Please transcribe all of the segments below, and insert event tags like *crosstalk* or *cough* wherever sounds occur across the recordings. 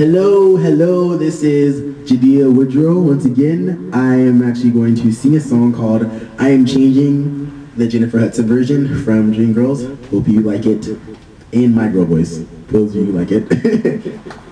Hello, hello, this is Jehdiah Woodrow. Once again, I am actually going to sing a song called I Am Changing, the Jennifer Hudson version from Dreamgirls. Hope you like it in my girl voice. hope you like it. *laughs*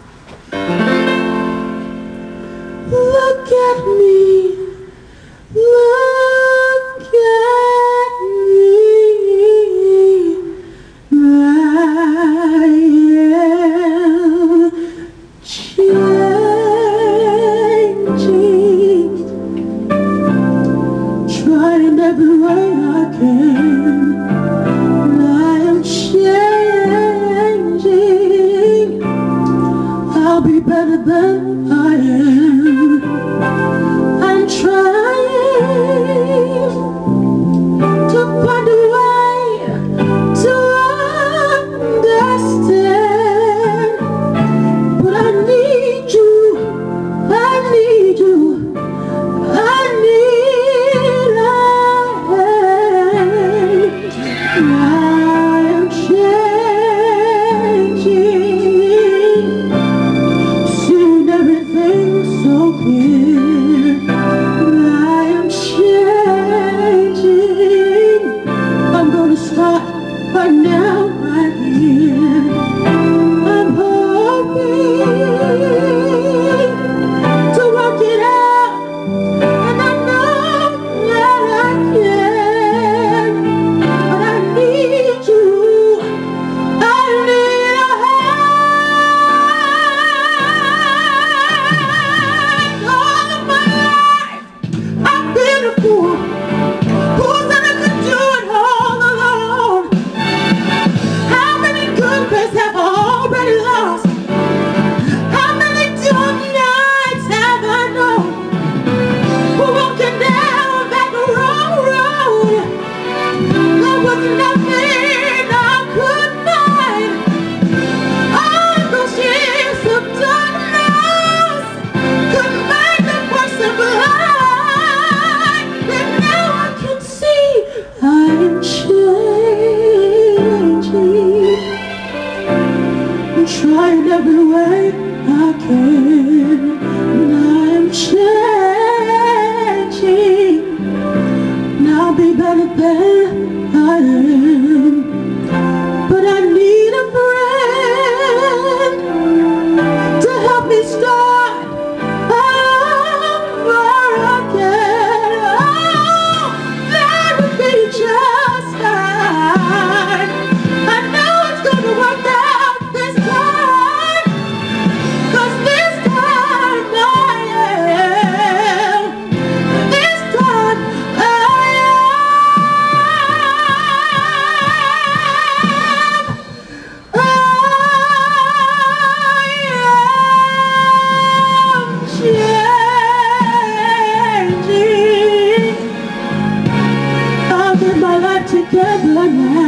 nothing. dead one